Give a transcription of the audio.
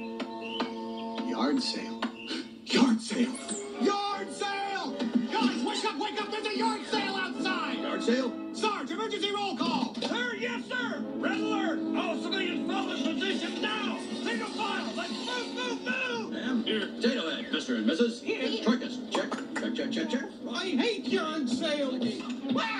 Yard sale. Yard sale. Yard sale! Guys, wake up, wake up! There's a yard sale outside! Yard sale? Sarge, emergency roll call! Sir, yes, sir! Red alert! All civilians fall in position now! Single file! Let's move, move, move! Ma'am? Here. Potato head, Mr. and Mrs. Here. Troikas, Check. Check, check, check, check. I hate yard sale! Ah!